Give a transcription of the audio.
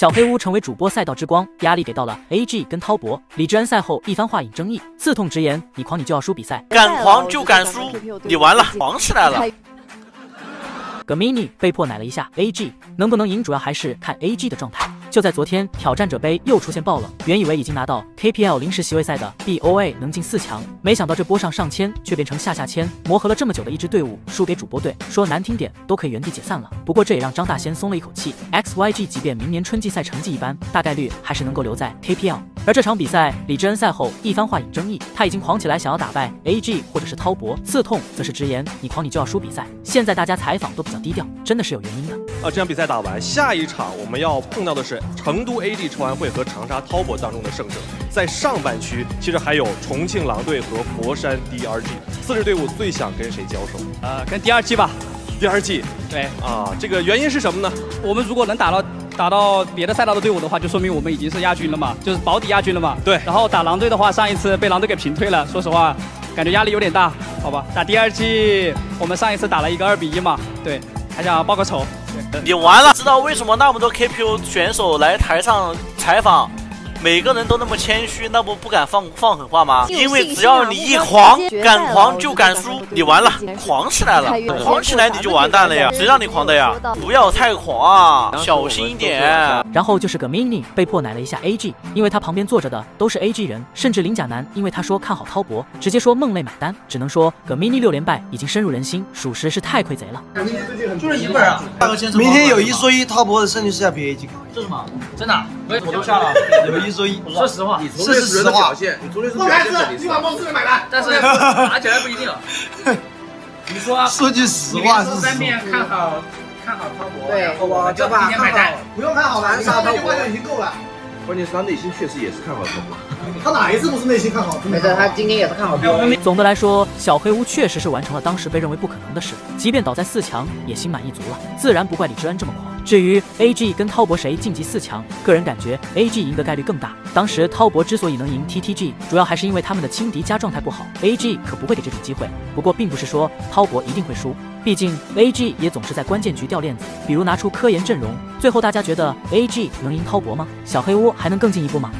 小黑屋成为主播赛道之光，压力给到了 AG 跟滔博。李智恩赛后一番话引争议，刺痛直言：“你狂你就要输比赛，敢狂就敢输，你完了，狂起来了。” Gemini 被迫奶了一下 AG，能不能赢主要还是看 AG 的状态。就在昨天，挑战者杯又出现爆冷，原以为已经拿到 KPL 临时席位赛的 BOA 能进四强，没想到这波上上签却变成下下签，磨合了这么久的一支队伍输给主播队，说难听点都可以原地解散了。不过这也让张大仙松了一口气，XYG 即便明年春季赛成绩一般，大概率还是能够留在 KPL。而这场比赛，李智恩赛后一番话引争议，他已经狂起来，想要打败 AG 或者是滔博。刺痛则是直言，你狂你就要输比赛。现在大家采访都比较低调，真的是有原因的。啊，这场比赛打完，下一场我们要碰到的是成都 AD 超玩会和长沙滔博当中的胜者。在上半区，其实还有重庆狼队和佛山 DRG 四支队伍，最想跟谁交手？呃，跟 DRG 吧。DRG 对啊，这个原因是什么呢？我们如果能打到。打到别的赛道的队伍的话，就说明我们已经是亚军了嘛，就是保底亚军了嘛。对。然后打狼队的话，上一次被狼队给平推了，说实话，感觉压力有点大，好吧。打 DRG，，我们上一次打了一个二比一嘛，对，还想报个仇。你完了，知道为什么那么多 KPU 选手来台上采访？每个人都那么谦虚，那不不敢放放狠话吗？因为只要你一狂，敢狂就敢输，你完了，狂起来了，狂起来你就完蛋了呀！谁让你狂的呀？不要太狂啊，小心一点。然后就是个 mini 被迫奶了一下 AG，因为他旁边坐着的都是 AG 人，甚至林甲男因为他说看好滔博，直接说梦泪买单。只能说个 mini 六连败已经深入人心，属实是太亏贼了。就是一本啊，明天有一说一，滔博的胜率是要比 AG 高。这什么？真的？我都下了，有一说一。说实话，你这是实话。你昨天是表现，今晚梦四买单。但是拿起来不一定。你说，说句实话是三面看好，看好滔博。对，我就今天买单。不用看好了，三句话就已经够了。关键是他内心确实也是看好滔博。他哪一次不是内心看好？没错，他今天也是看好。总的来说，小黑屋确实是完成了当时被认为不可能的事，即便倒在四强也心满意足了，自然不怪李智恩这么狂。至于 AG 跟滔博谁晋级四强，个人感觉 AG 赢的概率更大。当时滔博之所以能赢 TTG，主要还是因为他们的轻敌加状态不好，AG 可不会给这种机会。不过并不是说滔博一定会输，毕竟 AG 也总是在关键局掉链子，比如拿出科研阵容。最后大家觉得 AG 能赢滔博吗？小黑屋还能更进一步吗？